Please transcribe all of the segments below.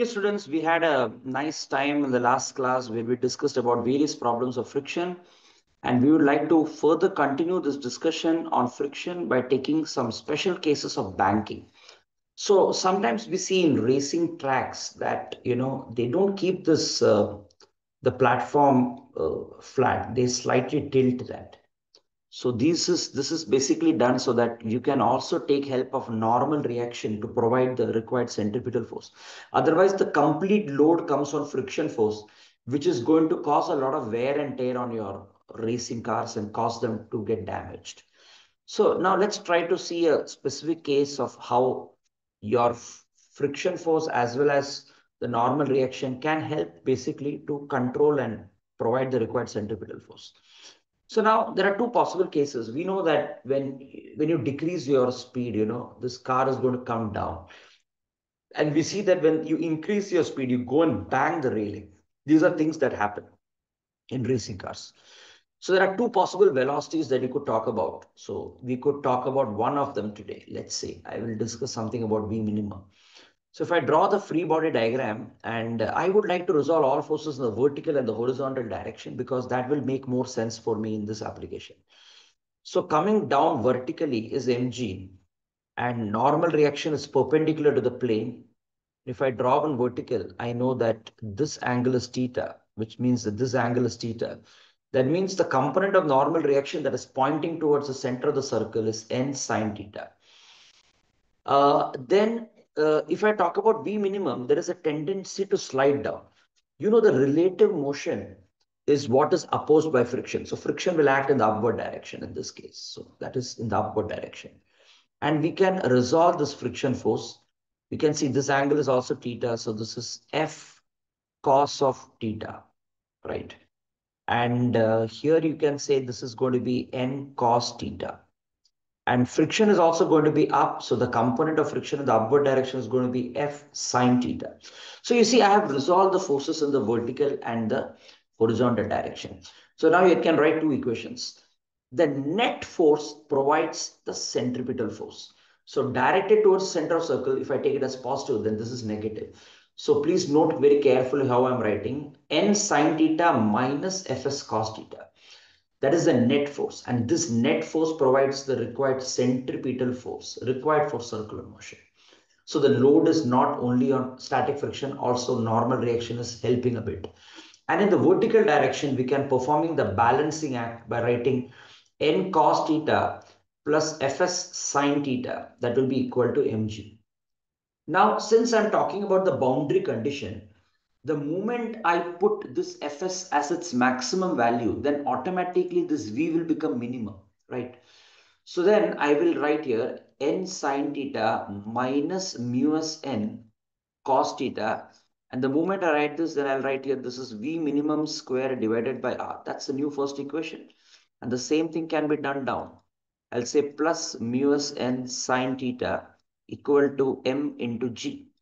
Yes, students, we had a nice time in the last class where we discussed about various problems of friction. And we would like to further continue this discussion on friction by taking some special cases of banking. So sometimes we see in racing tracks that, you know, they don't keep this, uh, the platform uh, flat. They slightly tilt that. So this is this is basically done so that you can also take help of normal reaction to provide the required centripetal force. Otherwise, the complete load comes on friction force, which is going to cause a lot of wear and tear on your racing cars and cause them to get damaged. So now let's try to see a specific case of how your friction force as well as the normal reaction can help basically to control and provide the required centripetal force. So now there are two possible cases. We know that when, when you decrease your speed, you know, this car is going to come down. And we see that when you increase your speed, you go and bang the railing. These are things that happen in racing cars. So there are two possible velocities that you could talk about. So we could talk about one of them today. Let's say I will discuss something about V minimum. So if I draw the free body diagram and I would like to resolve all forces in the vertical and the horizontal direction because that will make more sense for me in this application. So coming down vertically is mg and normal reaction is perpendicular to the plane. If I draw one vertical, I know that this angle is theta, which means that this angle is theta. That means the component of normal reaction that is pointing towards the center of the circle is n sine theta. Uh, then uh, if I talk about V minimum, there is a tendency to slide down. You know, the relative motion is what is opposed by friction. So friction will act in the upward direction in this case. So that is in the upward direction. And we can resolve this friction force. We can see this angle is also theta. So this is F cos of theta, right? And uh, here you can say this is going to be N cos theta. And friction is also going to be up. So the component of friction in the upward direction is going to be F sine theta. So you see, I have resolved the forces in the vertical and the horizontal direction. So now you can write two equations. The net force provides the centripetal force. So directed towards center of circle, if I take it as positive, then this is negative. So please note very carefully how I'm writing n sine theta minus fs cos theta. That is the net force. And this net force provides the required centripetal force required for circular motion. So the load is not only on static friction, also normal reaction is helping a bit. And in the vertical direction, we can performing the balancing act by writing n cos theta plus fs sine theta. That will be equal to mg. Now, since I'm talking about the boundary condition, the moment I put this fs as its maximum value, then automatically this v will become minimum, right? So then I will write here n sine theta minus mu s n cos theta. And the moment I write this, then I'll write here, this is v minimum square divided by r. That's the new first equation. And the same thing can be done down. I'll say plus mu s n sine theta equal to m into g.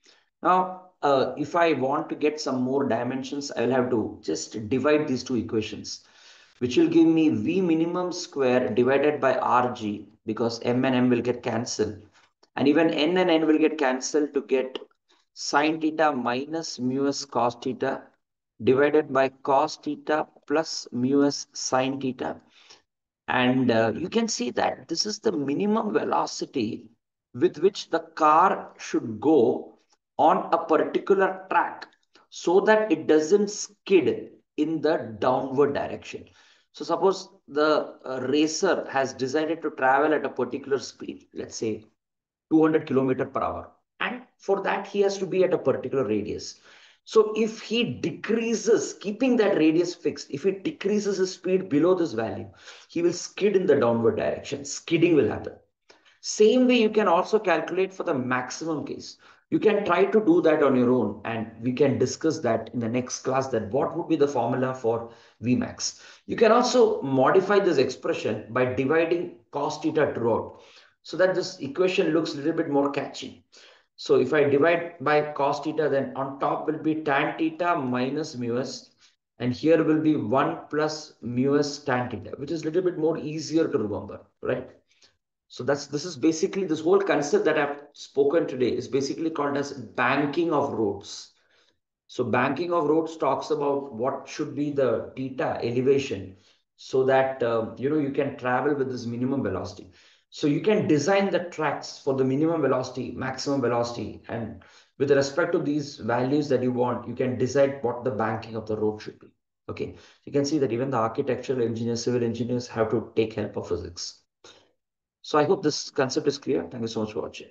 Now, uh, if I want to get some more dimensions, I will have to just divide these two equations, which will give me V minimum square divided by RG because M and M will get cancelled. And even N and N will get cancelled to get sine theta minus mu s cos theta divided by cos theta plus mu s sine theta. And uh, you can see that this is the minimum velocity with which the car should go on a particular track so that it doesn't skid in the downward direction. So suppose the uh, racer has decided to travel at a particular speed, let's say 200 kilometer per hour. And for that, he has to be at a particular radius. So if he decreases, keeping that radius fixed, if he decreases his speed below this value, he will skid in the downward direction. Skidding will happen. Same way you can also calculate for the maximum case. You can try to do that on your own and we can discuss that in the next class that what would be the formula for Vmax. You can also modify this expression by dividing cos theta throughout so that this equation looks a little bit more catchy. So if I divide by cos theta, then on top will be tan theta minus mu s. And here will be 1 plus mu s tan theta, which is a little bit more easier to remember, right? So that's this is basically this whole concept that I've spoken today is basically called as banking of roads. So banking of roads talks about what should be the theta elevation so that, uh, you know, you can travel with this minimum velocity. So you can design the tracks for the minimum velocity, maximum velocity, and with respect to these values that you want, you can decide what the banking of the road should be. Okay, you can see that even the architectural engineers, civil engineers have to take help of physics. So I hope this concept is clear. Thank you so much for watching.